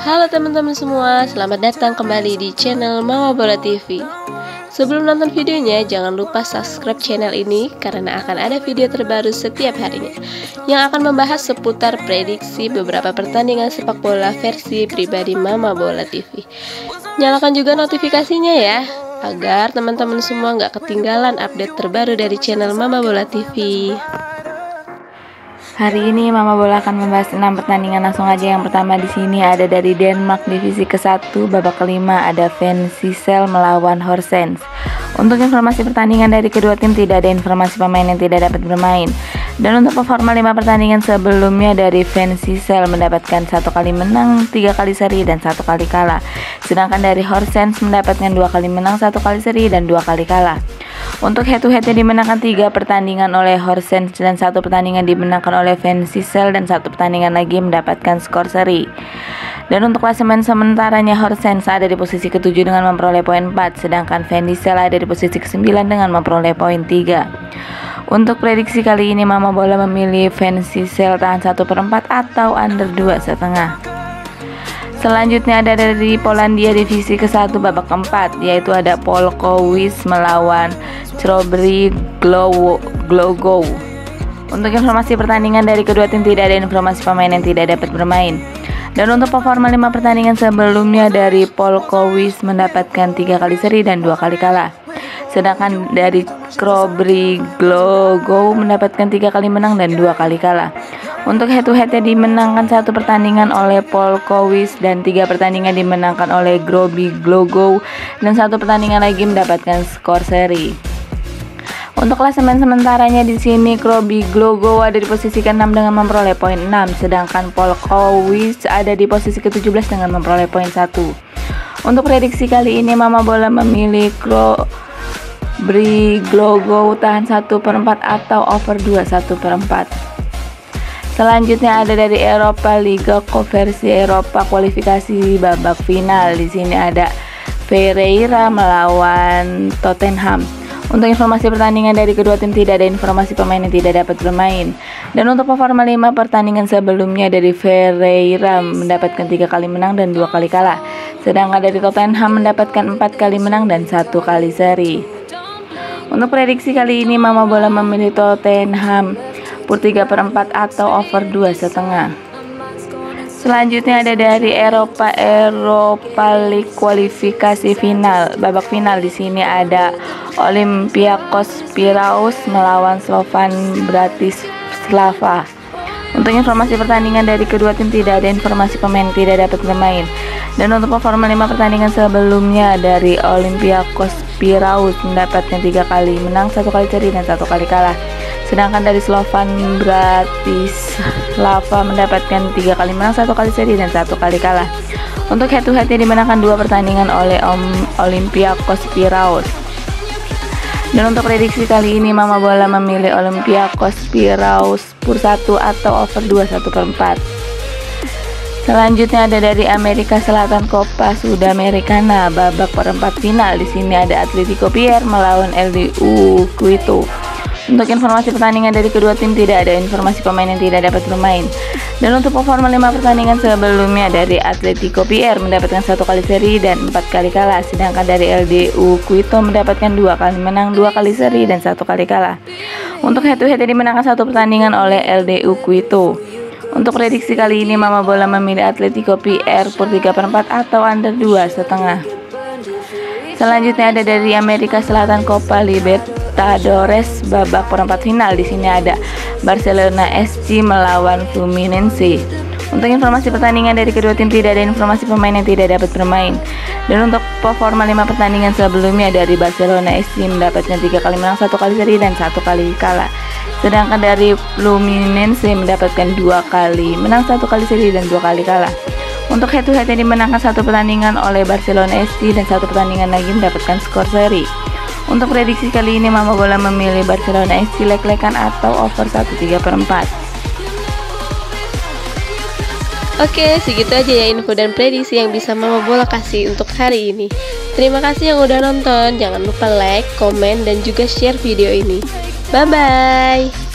Halo teman-teman semua, selamat datang kembali di channel Mama Bola TV Sebelum nonton videonya, jangan lupa subscribe channel ini karena akan ada video terbaru setiap harinya Yang akan membahas seputar prediksi beberapa pertandingan sepak bola versi pribadi Mama Bola TV Nyalakan juga notifikasinya ya Agar teman-teman semua nggak ketinggalan update terbaru dari channel Mama Bola TV Hari ini Mama Bola akan membahas 6 pertandingan langsung aja. Yang pertama di sini ada dari Denmark divisi ke-1 babak kelima ada Van Sissel melawan Horsens. Untuk informasi pertandingan dari kedua tim tidak ada informasi pemain yang tidak dapat bermain. Dan untuk performa 5 pertandingan sebelumnya dari Van Sissel mendapatkan satu kali menang, tiga kali seri dan satu kali kalah. Sedangkan dari Horsens mendapatkan dua kali menang, satu kali seri dan dua kali kalah. Untuk head to headnya dimenangkan tiga pertandingan oleh Horsens dan satu pertandingan dimenangkan oleh Van dan satu pertandingan lagi mendapatkan skor seri. Dan untuk klasemen sementaranya Horsens ada di posisi ketujuh dengan memperoleh poin 4, sedangkan Van ada di posisi ke-9 dengan memperoleh poin 3. Untuk prediksi kali ini Mama Bola memilih Van tahan 1 per 4 atau under 2 setengah. Selanjutnya ada dari Polandia divisi ke-1 babak keempat yaitu ada Polkowis melawan Strawberry Glow Glogo. Untuk informasi pertandingan dari kedua tim tidak ada informasi pemain yang tidak dapat bermain. Dan untuk performa 5 pertandingan sebelumnya dari Polkowis mendapatkan tiga kali seri dan dua kali kalah. Sedangkan dari Strawberry Glogo mendapatkan tiga kali menang dan dua kali kalah. Untuk head to headnya dimenangkan satu pertandingan oleh Polkowis dan tiga pertandingan dimenangkan oleh Groby Glogo dan satu pertandingan lagi mendapatkan skor seri. Untuk klasemen sementaranya di sini Groby Glogo ada di posisi ke-6 dengan memperoleh poin 6 sedangkan Polkowis ada di posisi ke-17 dengan memperoleh poin 1. Untuk prediksi kali ini Mama Bola memilih Groby Glogo tahan 1 per 4 atau over 2 1 per 4. Selanjutnya ada dari Eropa Liga Konversi Eropa kualifikasi babak final. Di sini ada Ferreira melawan Tottenham. Untuk informasi pertandingan dari kedua tim tidak ada informasi pemain yang tidak dapat bermain. Dan untuk performa 5 pertandingan sebelumnya dari Ferreira mendapatkan tiga kali menang dan dua kali kalah. Sedangkan dari Tottenham mendapatkan empat kali menang dan satu kali seri. Untuk prediksi kali ini Mama Bola memilih Tottenham per 3 per 4 atau over 2 setengah. Selanjutnya ada dari Eropa Eropa League kualifikasi final. Babak final di sini ada Olympiakos Piraeus melawan Slovan Bratislava. Untuk informasi pertandingan dari kedua tim tidak ada informasi pemain tidak dapat bermain. Dan untuk performa 5 pertandingan sebelumnya dari Olympiakos Piraeus mendapatkan tiga kali menang, satu kali seri dan satu kali kalah. Sedangkan dari Slovan Bratislava mendapatkan tiga kali menang, satu kali seri dan satu kali kalah. Untuk head to headnya dimenangkan dua pertandingan oleh Om Olympiakos Piraeus. Dan untuk prediksi kali ini Mama Bola memilih Olympiakos Piraeus pur 1 atau over 2 1 per 4. Selanjutnya ada dari Amerika Selatan Copa Sudamericana babak perempat final. Di sini ada Atletico Pierre melawan LDU Quito. Untuk informasi pertandingan dari kedua tim tidak ada informasi pemain yang tidak dapat bermain. Dan untuk performa 5 pertandingan sebelumnya dari Atletico PR mendapatkan satu kali seri dan empat kali kalah, sedangkan dari LDU Quito mendapatkan dua kali menang, dua kali seri dan satu kali kalah. Untuk head to head dimenangkan satu pertandingan oleh LDU Quito. Untuk prediksi kali ini Mama Bola memilih Atletico PR per 3 per 4 atau under 2 setengah. Selanjutnya ada dari Amerika Selatan Copa Libertadores Libertadores babak perempat final. Di sini ada Barcelona SC melawan Fluminense. Untuk informasi pertandingan dari kedua tim tidak ada informasi pemain yang tidak dapat bermain. Dan untuk performa 5 pertandingan sebelumnya dari Barcelona SC mendapatkan tiga kali menang, satu kali seri dan satu kali kalah. Sedangkan dari Fluminense mendapatkan dua kali menang, satu kali seri dan dua kali kalah. Untuk head to head yang dimenangkan satu pertandingan oleh Barcelona SC dan satu pertandingan lagi mendapatkan skor seri. Untuk prediksi kali ini Mama Bola memilih Barcelona SC lek-lekan atau over 1.3 per 4 Oke, segitu aja ya info dan prediksi yang bisa Mama Bola kasih untuk hari ini. Terima kasih yang udah nonton. Jangan lupa like, komen, dan juga share video ini. Bye-bye.